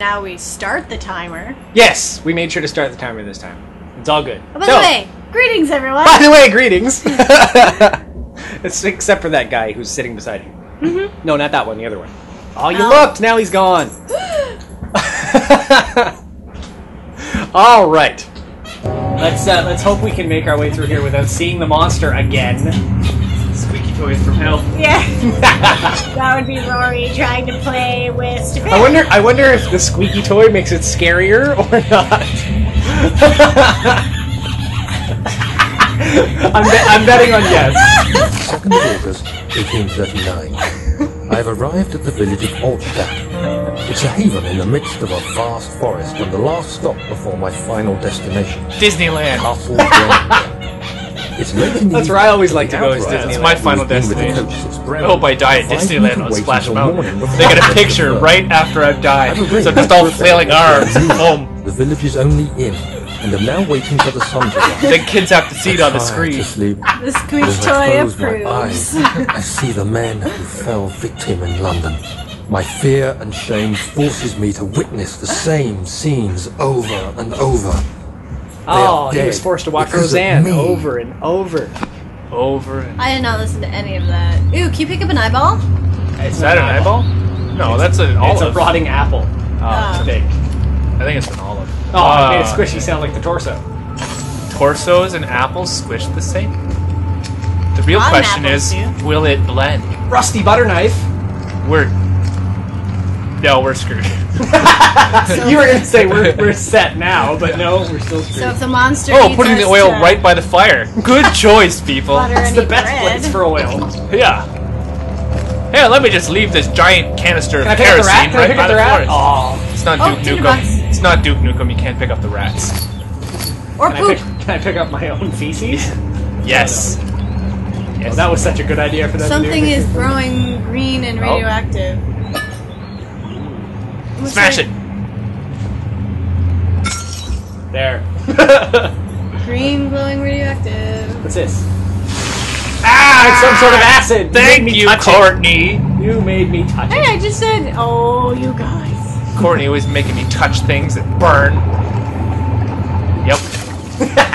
Now we start the timer. Yes, we made sure to start the timer this time. It's all good. Oh, by So, the way, greetings everyone. by the way, greetings. except for that guy who's sitting beside you. Mm-hmm. No, not that one. The other one. Oh, you Oh. looked. Now he's gone. all right. Let's uh, let's hope we can make our way through here without seeing the monster again. Squeaky toys from hell. yeah, that would be Rory trying to play with Stefan. I wonder. I wonder if the squeaky toy makes it scarier or not. I'm, be- I'm betting on yes. 2nd of August, 1839. I have arrived at the village of Altstadt. It's a haven in the midst of a vast forest and the last stop before my final destination, Disneyland. Castle That's where I always like to go. Is Disneyland. It's my final who's been with the destination. coach since Brown. I hope I die at Disneyland on Splash Mountain. They get a picture right after I've died. Have a great So just all flailing arms. Boom. The village's only in and I'm now waiting for the sun to rise. The kids have to see it on the Tired screen. To sleep. the squeak As I toy close my approves. eyes, I see the man who fell victim inn London. My fear and shame forces me to witness the same scenes over and over. Oh, he was forced to watch because of Roseanne over and over. Over. and- I did not listen to any of that. Ooh, can you pick up an eyeball? Is that an eyeball? No, that's an olive. It's a rotting apple. Oh. Steak. I think it's an olive. Oh, Uh, it made it squishy sound like the torso. Torsos and apples squish the same. The real Rotten question apples is, do. will it blend? Rusty butter knife. We're no, we're screwed. you were gonna say we're, we're set now, but no, we're still screwed. So if the monster oh, needs putting the us oil to right by the fire. Good choice, people. butter It's any the best bread, place for oil. Yeah. Yeah, let me just leave this giant canister Can I of pick up the kerosene? Can I right pick by up the the rat? forest. Oh, It's not Oh, Duke tinder Nukem. It's not Duke Nukem. You can't pick up the rats. or can I, poop. pick, can I pick up my own feces? Yes. Oh, Yes. Oh, that was such a good idea for them Something to do. is growing green and Oh. Radioactive. Smash it. There. Green glowing radioactive. What's this? Ah! It's some sort of acid. Thank made me you, touch it. Kortni. You made me touch Hey, it. Hey, I just said, oh, you guys. Kortni was making me touch things that burn. Yep.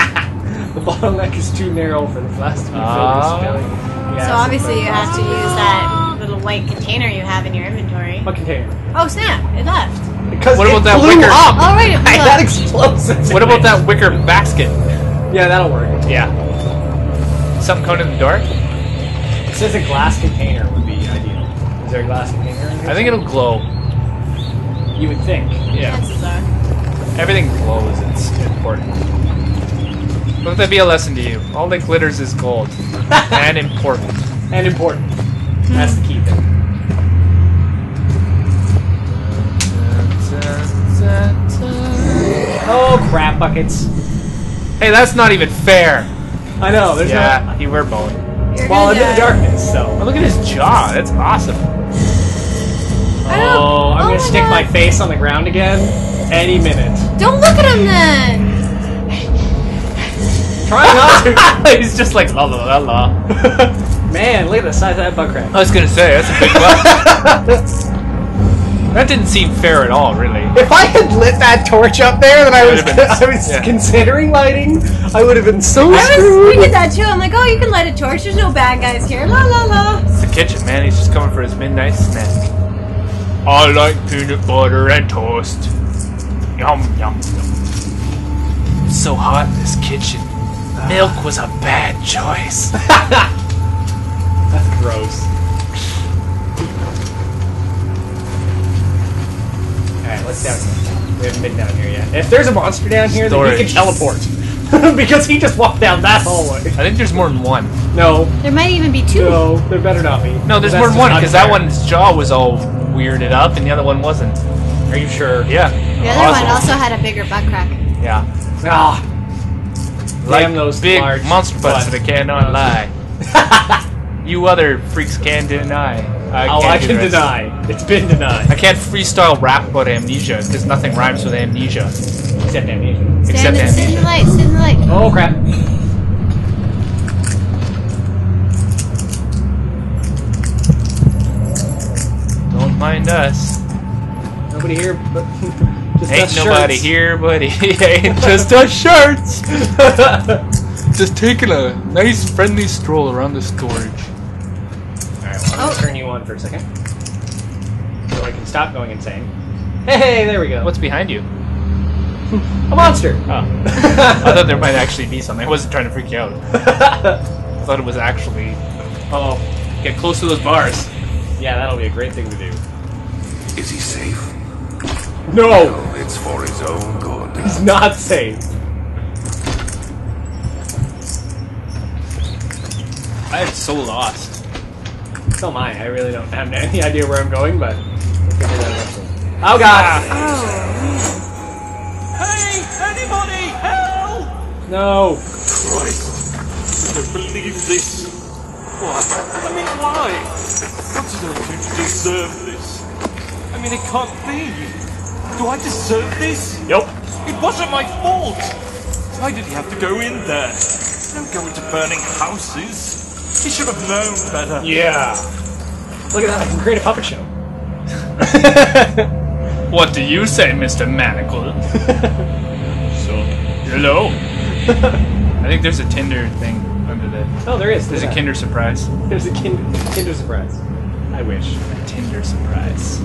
The bottleneck is too narrow for the flask to be filled Ah. with spelling. Yeah, So obviously you have to use that little white container you have in your inventory. What container? Oh snap! It left. Because What it about that blew wicker- up. Oh right, it blew that up. explodes. What about that wicker basket? Yeah, that'll work. Yeah. Something coming in the door? It says a glass container would be ideal. Is there a glass container in here? I think it'll glow. you would think. Yeah. Chances are. Everything glows. It's important. Let that be a lesson to you. All that glitters is gold. and important. And important. That's the key Oh, crap buckets. Hey, that's not even fair. I know, there's Yeah, you were bowling. You're no... Well, I'm in the die. darkness, Oh, so... look at his jaw. That's awesome. Oh, I'm oh gonna my stick God. my face on the ground again any minute. Don't look at him then. Try not to. He's just like la la la la. Man, look at the size of that butt crack. I was gonna say that's a big butt. that didn't seem fair at all, really. If I had lit that torch up there that I was, been- I was yeah. considering lighting, I would have been so I was screwed. thinking that too. I'm like, oh, you can light a torch. There's no bad guys here. La la la. It's the kitchen, man. He's just coming for his midnight snack. I like peanut butter and toast. Yum yum yum. It's so hot in this kitchen. Ah. Milk was a bad choice. That's gross. Alright, let's down here. We haven't been down here yet. If there's a monster down here, then he can teleport. because he just walked down that hallway. I think there's more than one. No, There might even be two. no, there better not be. No, there's That's more than one because that one's jaw was all weirded up and the other one wasn't. Are you sure? Yeah. The other one also had a bigger butt crack. Yeah. Ah. Like Damn those big large monster butts butt that I cannot lie. you other freaks can deny. I oh, can't I can rest. deny. It's been denied. I can't freestyle rap about amnesia because nothing rhymes with amnesia. Except amnesia. Except Stand, in, sit in the light. Sit in the light. Oh crap. Don't mind us. Nobody here, but just Ain't us nobody shirts. here, but it ain't just us shirts. just taking a nice friendly stroll around the storage. Alright, well, I'll Oh. turn you on for a second. So I can stop going insane. Hey, there we go. What's behind you? a monster? Oh. I thought there might actually be something. I wasn't trying to freak you out. I thought it was actually. Oh, get close to those bars. yeah, that'll be a great thing to do. Is he safe? No! No, it's for his own good. He's not safe. I am so lost. So am I. I really don't have any idea where I'm going, but we'll figure that out. Oh god! Oh, hey, anybody, help! No! Christ, I don't believe this. What? I mean, why? What did I do to deserve this? I mean, it can't be. Do I deserve this? Yup. It wasn't my fault. Why did he have to go in there? Don't go into burning houses. He should have known better. Yeah. Look at that, I can create a puppet show. What do you say, Mr. Manacle? so, hello. I think there's a Tinder thing under the. Oh, there is. There's a Look Kinder surprise. There's a kinder, kinder surprise. I wish. A Tinder surprise.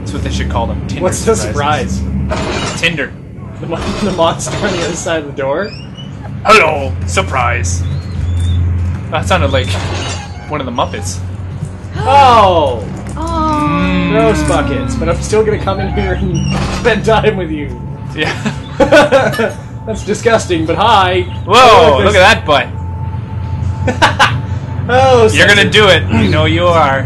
That's what they should call them. Tinder What's the surprise? Tinder. The, mon- the monster on the other side of the door? Hello, surprise. That sounded like one of the Muppets. Oh! Oh. Gross buckets, but I'm still gonna come in here and spend time with you. Yeah. That's disgusting, but hi. Whoa! Look at that butt. Oh, You're gonna do it. You know you are.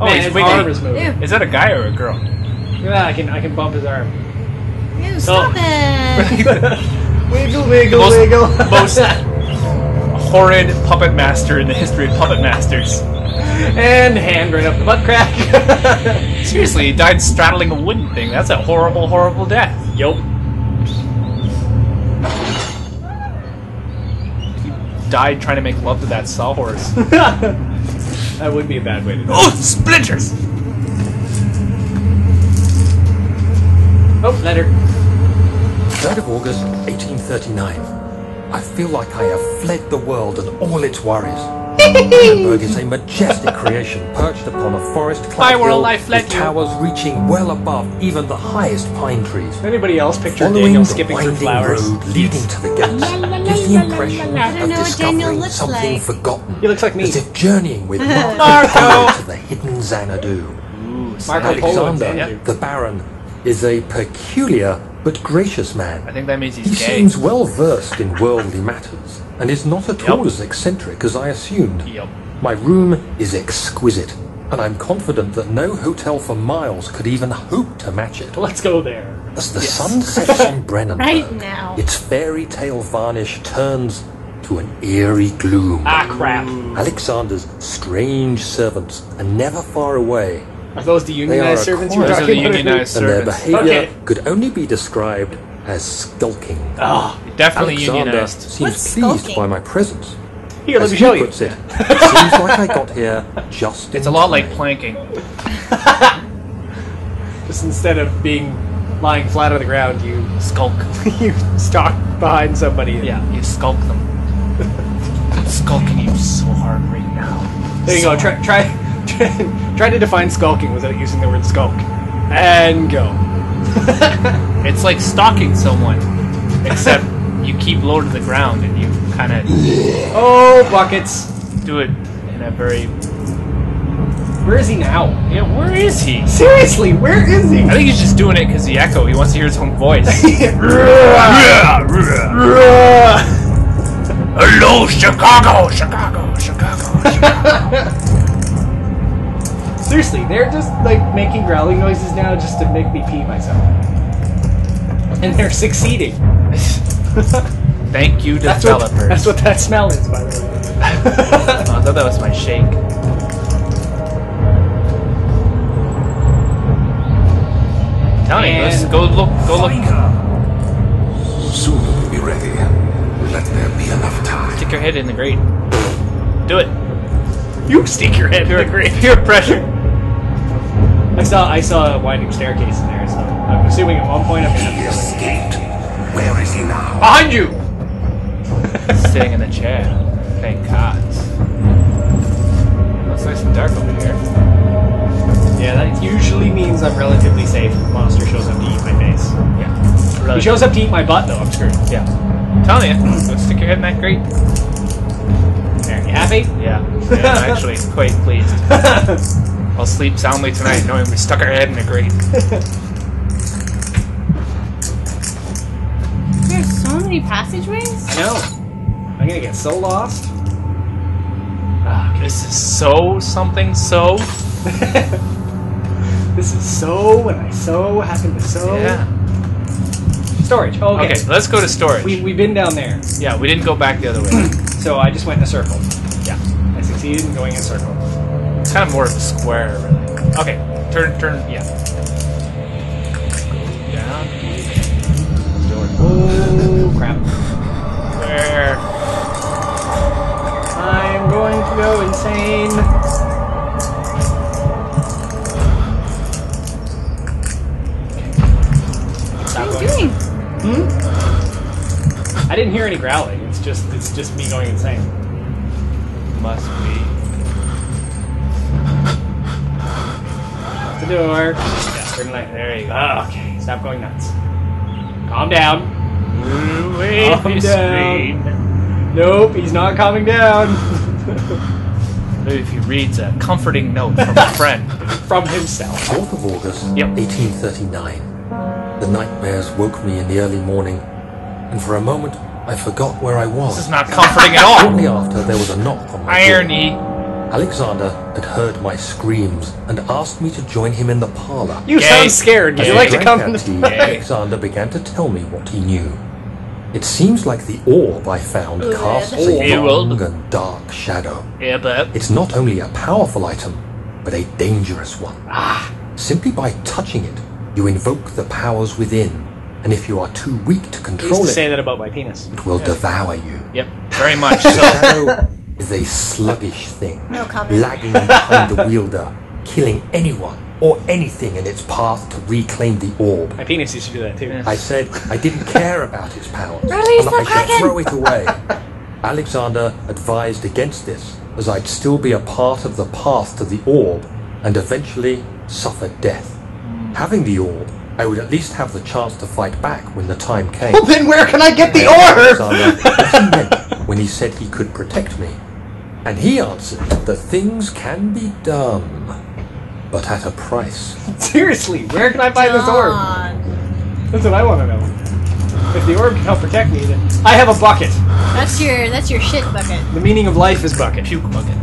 Oh, Man, he's his arm is moving. Ew. Is that a guy or a girl? Look at that, I can I can bump his arm. Ew, stop it. wiggle, wiggle, Most- wiggle. most- Horrid puppet master in the history of puppet masters. and hand right up the butt crack. Seriously, he died straddling a wooden thing. That's a horrible, horrible death. Yup. He died trying to make love to that sawhorse. that would be a bad way to do oh, splinters! Oh, letter. 3rd of August, 1839. I feel like I have fled the world and all its worries. Brennenburg is a majestic creation perched upon a forest-clad hill I fled with you. towers reaching well above even the highest pine trees. Anybody else picture Following Daniel the skipping through winding flowers? road leading to the gates gives the la, la, impression la, la. I don't of know what Daniel discovering something like. forgotten. He looks like me. As if journeying with Marco Marco! To the hidden Xanadu. Marco Polo and Alexander, Xanadu. the Baron, is a peculiar but gracious man. I think that means He gay. seems well versed in worldly matters and is not at Yep. all as eccentric as I assumed. Yup. My room is exquisite, and I'm confident that no hotel for miles could even hope to match it. Let's go there. As the sun sets on Brennenburg, Right now. its fairy tale varnish turns to an eerie gloom. Ah, crap. Alexander's strange servants are never far away, Are those the unionized servants you were choir. Those are the talking about? unionized and their servants. behavior Okay. could only be described as skulking. Oh, Definitely Alexander unionized. seems What's pleased skulking? by my presence. here, let As me he show you. puts it, it seems like I got here just It's in a lot like time. planking. Just instead of being lying flat on the ground, you Skulk. you stalk behind somebody. Yeah, you skulk them. I'm skulking you so hard right now. There you go. Try, try, try, try to define skulking without using the word skulk. And go. It's like stalking someone, except you keep low to the ground and you kind of Oh, buckets. do it in a very. Where is he now? Yeah, where is he? Seriously, where is he? I think he's just doing it because the echo. He wants to hear his own voice. Hello, Chicago, Chicago, Chicago. Seriously, they're just like making growling noises now just to make me pee myself. And they're succeeding. Thank you, That's what, developers. that's what that smell is, by the way. Oh, I thought that was my shake. Tony, And- let's go look. Go look. Soon we'll be ready. Let there be enough time. Stick your head in the grate. Do it. You stick your head in the grate. Peer pressure. I saw I saw a winding staircase in there, so I'm assuming at one point I'm gonna He have to escaped. Where is he now? Behind you! Sitting in the chair, playing cards. Oh, it's nice and dark over here. Yeah, that usually means I'm relatively safe if the monster shows up to eat my face. Yeah. If Really. he shows up to eat my butt though, I'm screwed. Yeah. I'm telling you, go stick your head in that grate. There, you happy? Yeah. yeah I'm actually quite pleased. I'll sleep soundly tonight knowing we stuck our head in a grate. There's so many passageways. I know. I'm gonna get so lost. Ah. This is so something so. This is so, and I so happened to so. Yeah. Storage. Oh, okay. Okay, let's go to storage. We, we've been down there, yeah, we didn't go back the other way. so I just went in a circle. yeah. I succeeded in going in a circle. It's kind of more of a square, really. Okay, turn, turn, yeah. Go down. Oh, crap. Where? I'm going to go insane. Stop What are you doing? Hmm? I didn't hear any growling. It's just it's just me going insane. Must be. The door. Yeah, turn the light. There you go. Ah, okay, stop going nuts. Calm down. Wait, Calm down. Nope, he's not calming down. Maybe if he reads a comforting note from a friend. From himself. 4th of August, Yep. 1839. The nightmares woke me in the early morning, and for a moment I forgot where I was. This is not comforting at all. Shortly after, there was a knock on my door. Irony. Alexander had heard my screams and asked me to join him in the parlor. You Gay. sound scared. Would you we like to drank come our in the tea, Alexander began to tell me what he knew. It seems like the orb I found casts a Orb. long and dark shadow. Yeah, but It's not only a powerful item, but a dangerous one. Ah. Simply by touching it, you invoke the powers within, and if you are too weak to I used control to it, say that about my penis. it will devour you. yep, very much so. Shadow is a sluggish thing, No lagging behind the wielder, killing anyone or anything in its path to reclaim the orb. My penis used to do that too. I said I didn't care about its powers, Release and the I should throw it away. Alexander advised against this, as I'd still be a part of the path to the orb, and eventually suffer death. Hmm. Having the orb, I would at least have the chance to fight back when the time came. Well, then where can I get the Alexander orb? what he meant when he said he could protect me. And he answered that things can be done, but at a price. Seriously, where can I find this orb? That's what I want to know. If the orb can help protect me, then I have a bucket. That's your that's your shit bucket. The meaning of life is bucket. Puke bucket.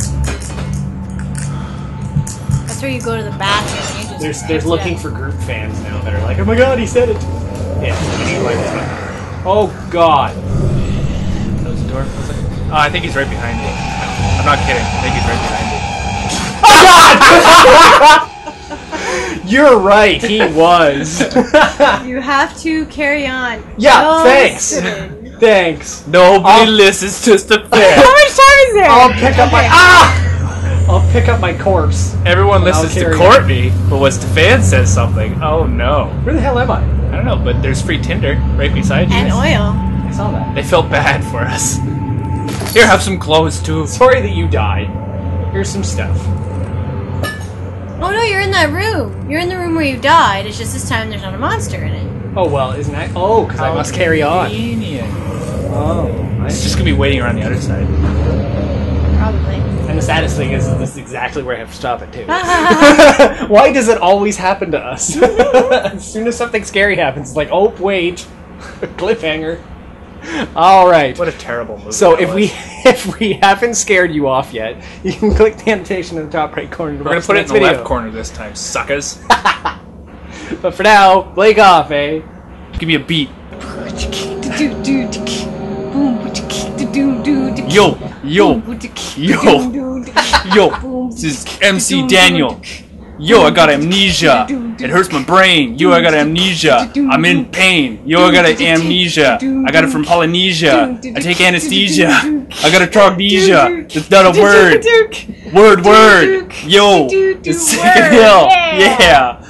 That's where you go to the bathroom. and You just There's there's looking for group fans now that are like, oh my god, he said it. Yeah, I need life is bucket. Oh god. Close the door. Close it. Oh, I think he's right behind you. I'm not kidding. I think he's right behind you. You're right, he was. You have to carry on. Yeah, No thanks. sitting. Thanks. Nobody I'll- listens to the How much time is there? I'll pick up my ah. I'll pick up my corpse. Everyone listens to carry Kortni, but when Stefan says something, oh no. Where the hell am I? I don't know, but there's free Tinder right beside you. and oil. I saw that. They felt bad for us. Here, have some clothes too. Sorry that you died. Here's some stuff. Oh no, you're in that room. You're in the room where you died. It's just this time there's not a monster in it. Oh well, isn't that? Oh, because I must carry on. Convenient. Oh, It's just gonna be waiting around the other side. Probably. And the saddest thing is, this is exactly where I have to stop it too. Why does it always happen to us? as soon as something scary happens, it's like, oh wait, cliffhanger. All right. What a terrible movie. So that if we if we haven't scared you off yet, you can click the annotation in the top right corner. to we're gonna watch put it in the video. left corner this time, suckers. But for now, Blake off, eh? Give me a beat. Yo, Yo, yo, yo. This is MC Daniel. Yo, I got amnesia. It hurts my brain. Yo, I got amnesia. I'm in pain. Yo, I got amnesia. I got it from Polynesia. I take anesthesia. I got a trognesia. It's not a word. Word, word. Yo. It's second hill. Yeah. Yeah.